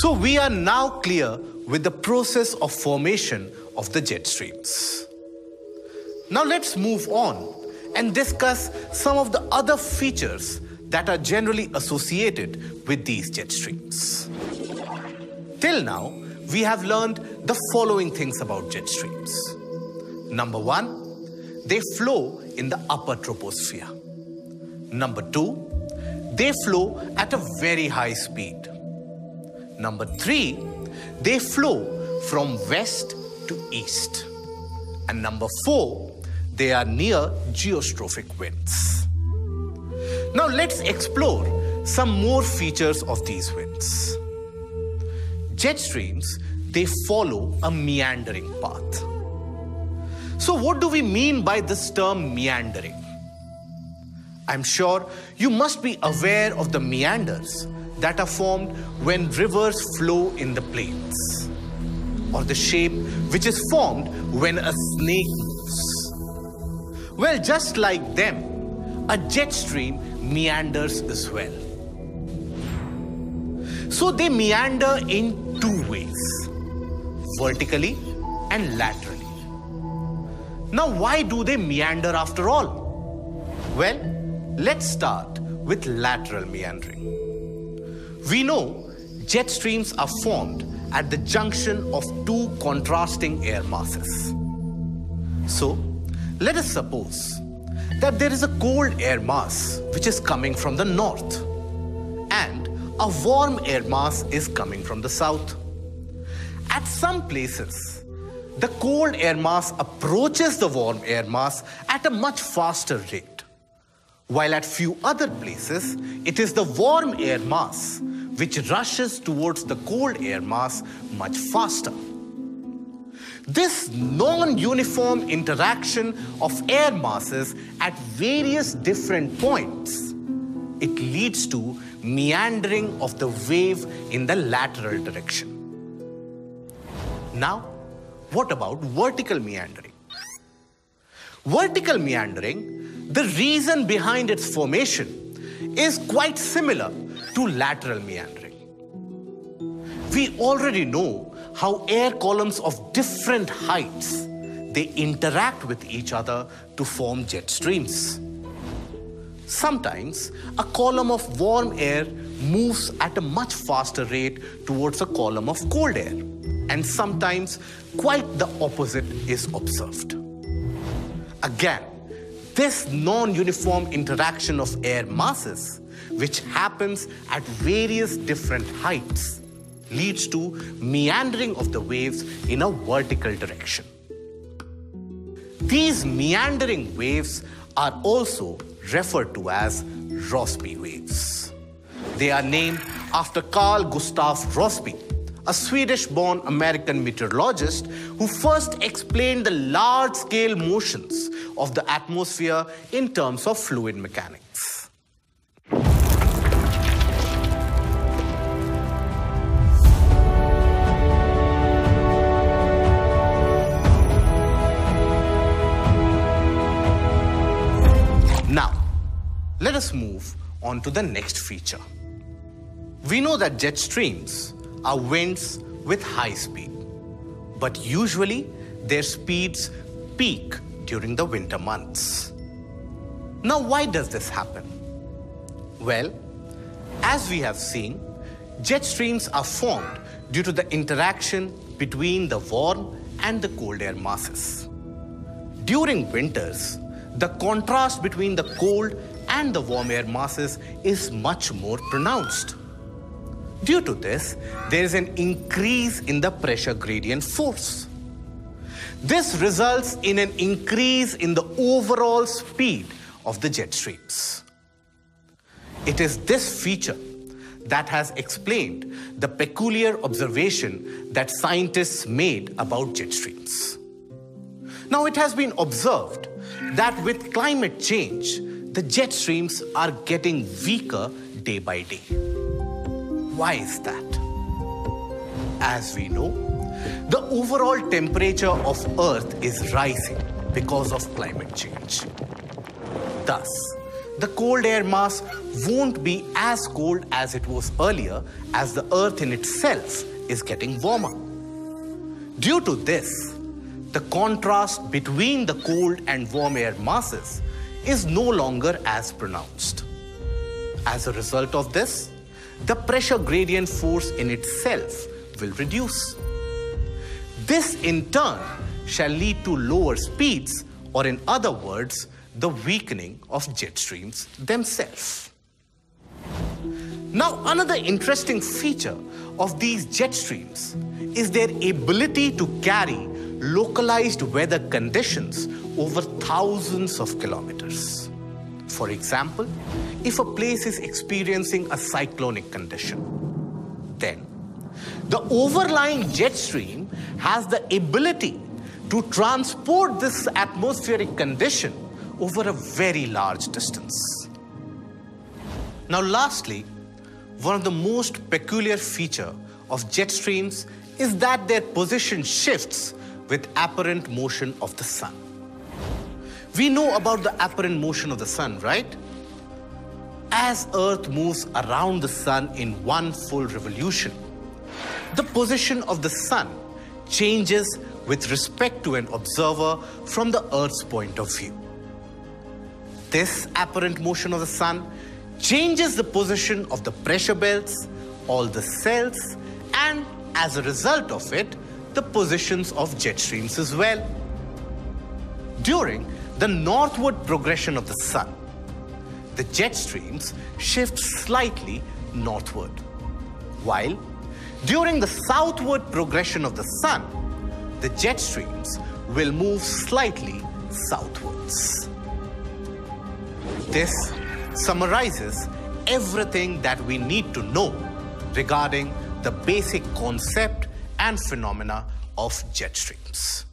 So we are now clear with the process of formation of the jet streams. Now let's move on and discuss some of the other features that are generally associated with these jet streams. Till now, we have learned the following things about jet streams. Number one, they flow in the upper troposphere. Number two, they flow at a very high speed. Number three, they flow from west to east. And number four, they are near geostrophic winds. Now let's explore some more features of these winds. Jet streams, they follow a meandering path. So what do we mean by this term meandering? I'm sure you must be aware of the meanders that are formed when rivers flow in the plains, or the shape which is formed when a snake moves. Well, just like them, a jet stream meanders as well. So they meander in two ways, vertically and laterally. Now, why do they meander after all? Well, let's start with lateral meandering. We know jet streams are formed at the junction of two contrasting air masses. So, let us suppose that there is a cold air mass which is coming from the north and a warm air mass is coming from the south. At some places, the cold air mass approaches the warm air mass at a much faster rate, while at few other places, it is the warm air mass which rushes towards the cold air mass much faster. This non-uniform interaction of air masses at various different points, it leads to meandering of the wave in the lateral direction. Now, what about vertical meandering? Vertical meandering, the reason behind its formation is quite similar to lateral meandering. We already know how air columns of different heights they interact with each other to form jet streams. Sometimes a column of warm air moves at a much faster rate towards a column of cold air, and sometimes quite the opposite is observed. Again, this non-uniform interaction of air masses, which happens at various different heights, leads to meandering of the waves in a vertical direction. These meandering waves are also referred to as Rossby waves. They are named after Carl Gustav Rossby, a Swedish-born American meteorologist who first explained the large-scale motions of the atmosphere in terms of fluid mechanics. Let us move on to the next feature. We know that jet streams are winds with high speed, but usually their speeds peak during the winter months. Now, why does this happen? Well, as we have seen, jet streams are formed due to the interaction between the warm and the cold air masses. During winters, the contrast between the cold and the warm air masses is much more pronounced. Due to this, there is an increase in the pressure gradient force. This results in an increase in the overall speed of the jet streams. It is this feature that has explained the peculiar observation that scientists made about jet streams. Now, it has been observed that with climate change, the jet streams are getting weaker day by day. Why is that? As we know, the overall temperature of Earth is rising because of climate change. Thus, the cold air mass won't be as cold as it was earlier as the Earth in itself is getting warmer. Due to this, the contrast between the cold and warm air masses is no longer as pronounced. As a result of this, the pressure gradient force in itself will reduce. This in turn shall lead to lower speeds, or in other words, the weakening of jet streams themselves. Now, another interesting feature of these jet streams is their ability to carry localized weather conditions over thousands of kilometers. For example, if a place is experiencing a cyclonic condition, then the overlying jet stream has the ability to transport this atmospheric condition over a very large distance. Now, lastly, one of the most peculiar feature of jet streams is that their position shifts with apparent motion of the sun. We know about the apparent motion of the sun, right? As Earth moves around the sun in one full revolution, the position of the sun changes with respect to an observer from the Earth's point of view. This apparent motion of the sun changes the position of the pressure belts, all the cells, and as a result of it, the positions of jet streams as well. During the northward progression of the sun, the jet streams shift slightly northward, while during the southward progression of the sun, the jet streams will move slightly southwards. This summarizes everything that we need to know regarding the basic concept and phenomena of jet streams.